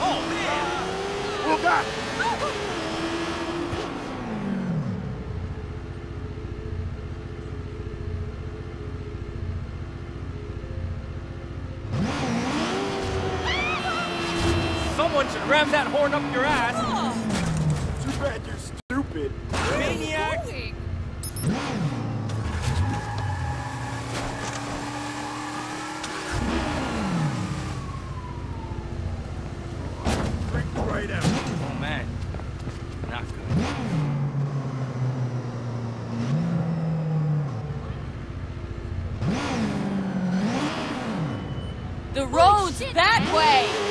Oh, man! Oh, God! Someone should ram that horn up your ass! The road's that way!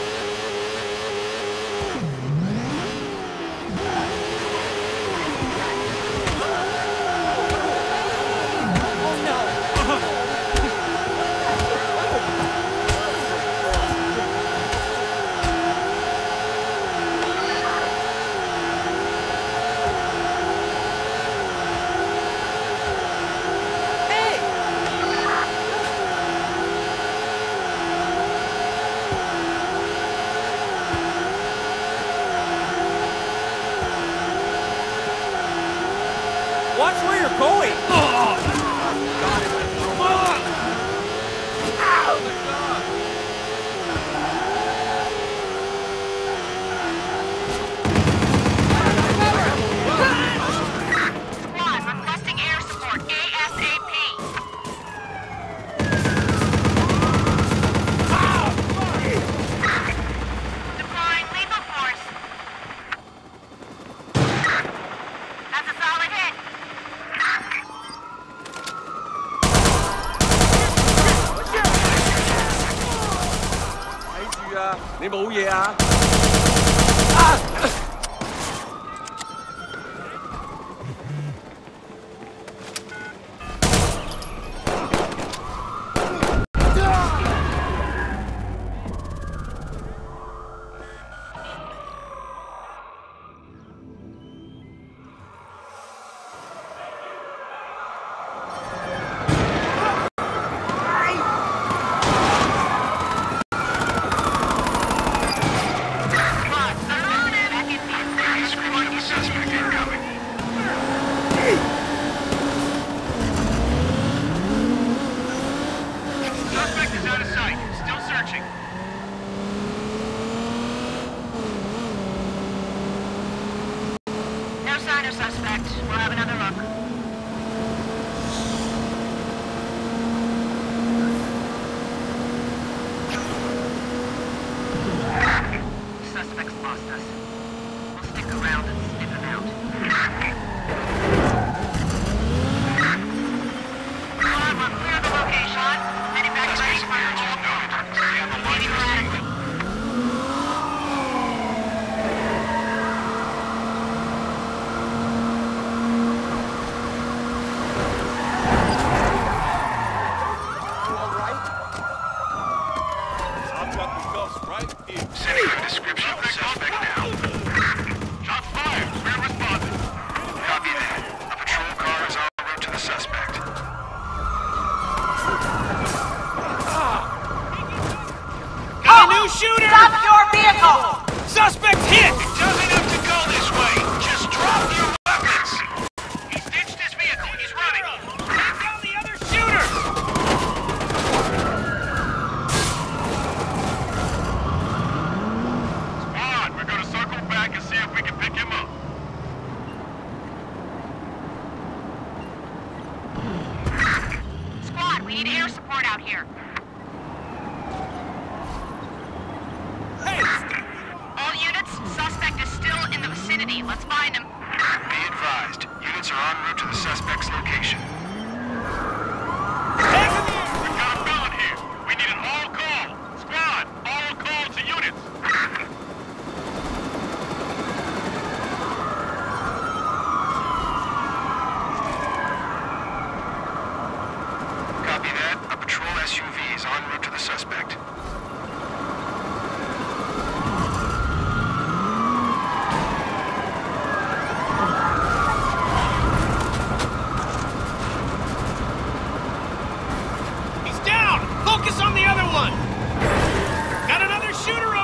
Where 你冇嘢啊？Squad, Sending you a description of the suspect now. Shots fired. We're responding. Copy that. A patrol car is en route to the suspect. Got a new shooter! Stop your vehicle! Suspect hit! It doesn't have to go this way. Just drop your weapons. He's ditched his vehicle. He's running. Take down the other shooter! Squad, we're gonna circle back and see if we can pick him up. Squad, need air support out here. All units, suspect is still in the vicinity. Let's find him. Be advised. Units are en route to the suspect's location. suspect. He's down! Focus on the other one! Got another shooter on!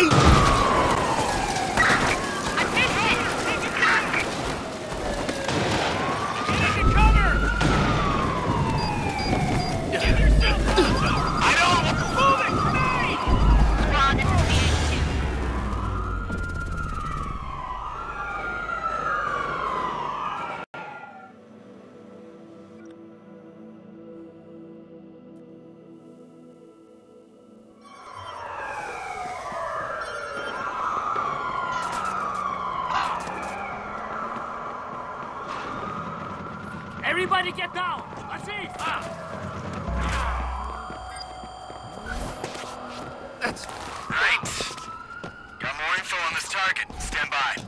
I've Everybody get down! Let's see! Right. Got more info on this target. Stand by.